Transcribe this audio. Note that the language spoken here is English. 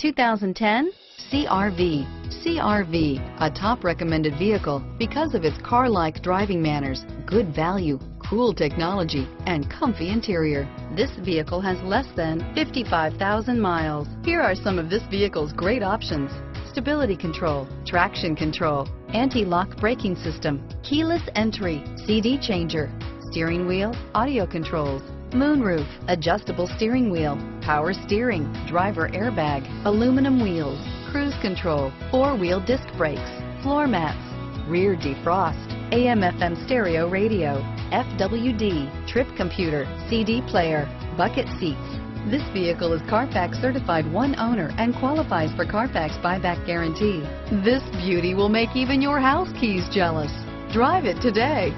2010 CRV. CRV, a top recommended vehicle because of its car-like driving manners, good value, cool technology, and comfy interior. This vehicle has less than 55,000 miles. Here are some of this vehicle's great options. Stability control, traction control, anti-lock braking system, keyless entry, CD changer, steering wheel, audio controls, moonroof, adjustable steering wheel, power steering, driver airbag, aluminum wheels, cruise control, four-wheel disc brakes, floor mats, rear defrost, AM FM stereo radio, FWD, trip computer, CD player, bucket seats. This vehicle is Carfax certified one owner and qualifies for Carfax buyback guarantee. This beauty will make even your house keys jealous. Drive it today.